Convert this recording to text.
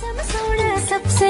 सबसे